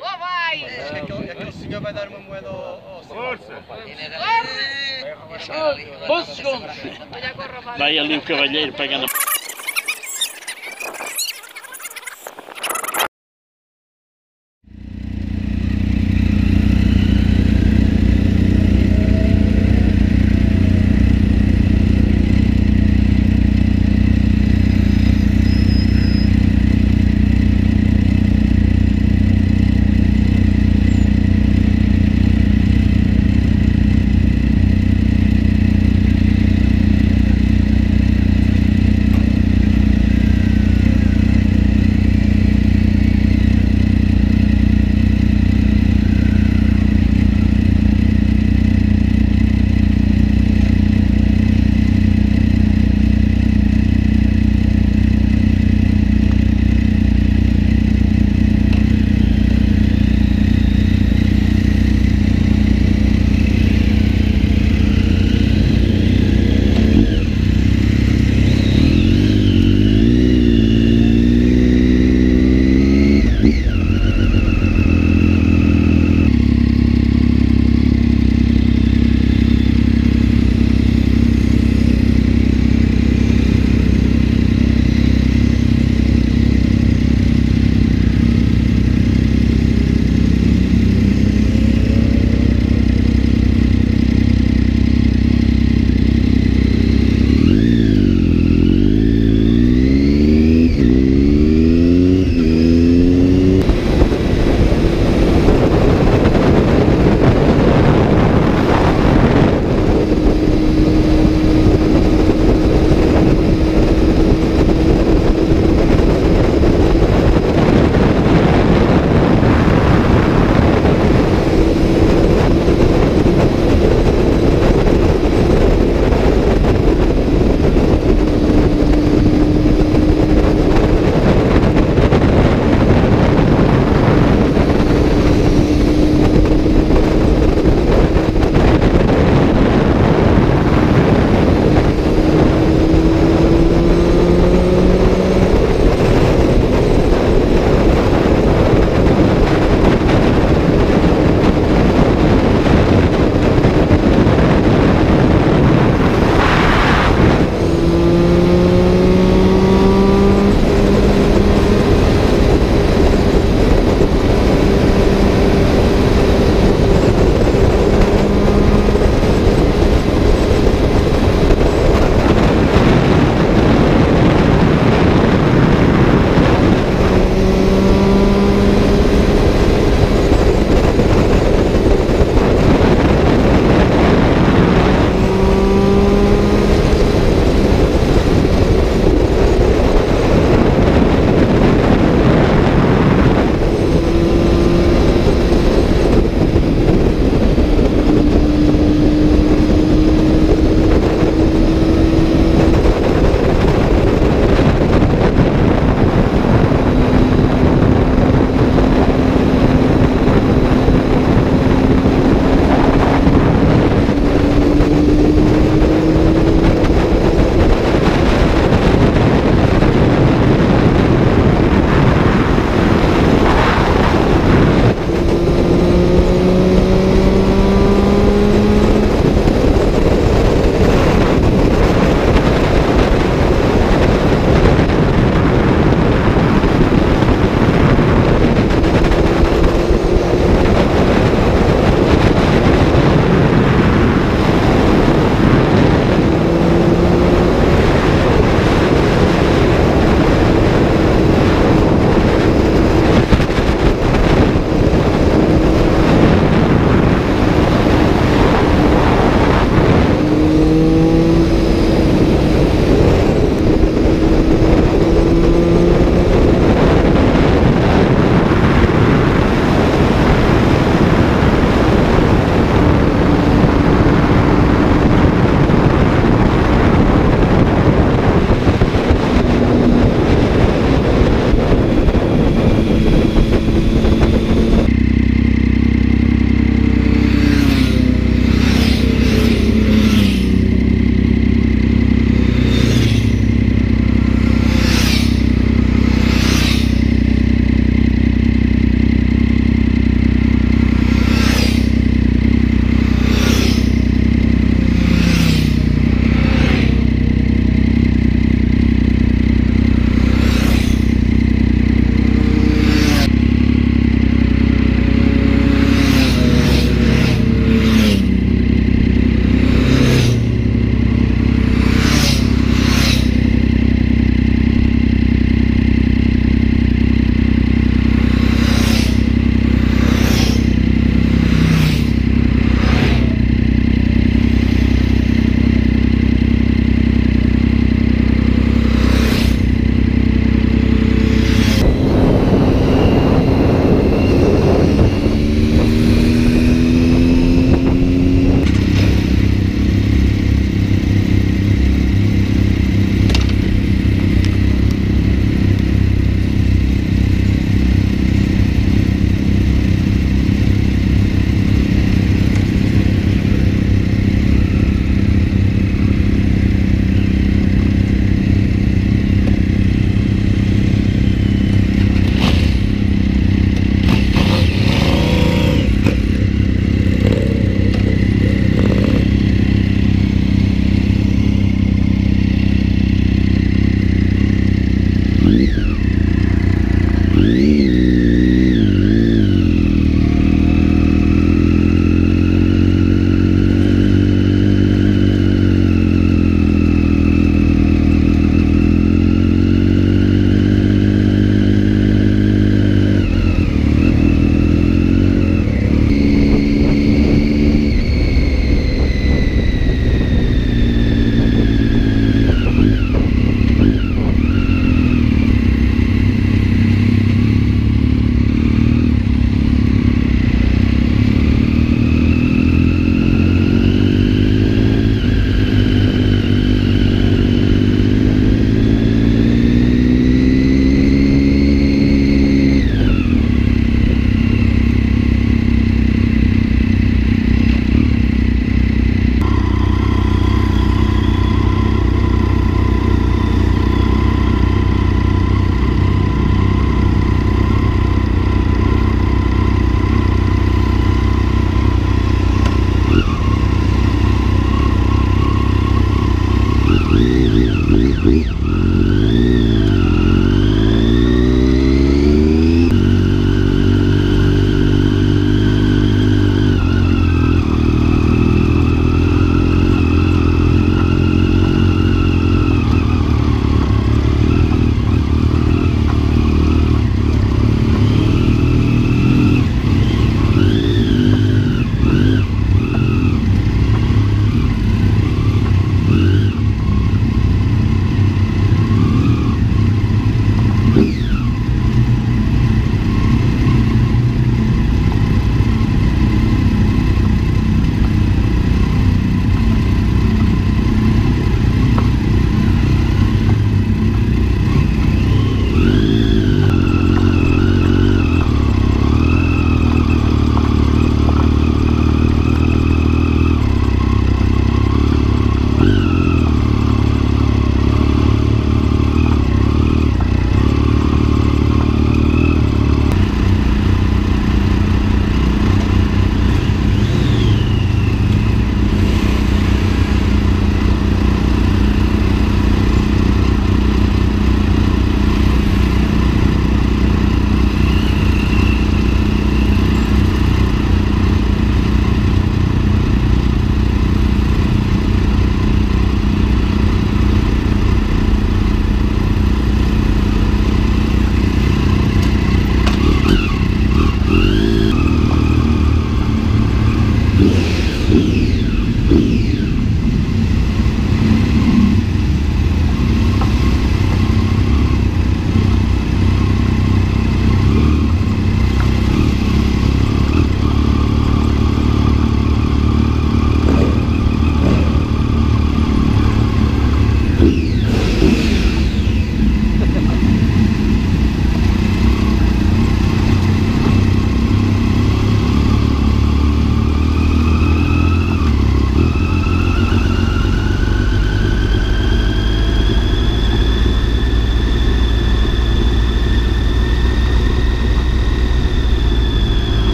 Lá vai! Acho que aquele, aquele senhor vai dar uma moeda ao, ao Força! Corre! 11 segundos. Vai. Vai ali o cavalheiro pegando a...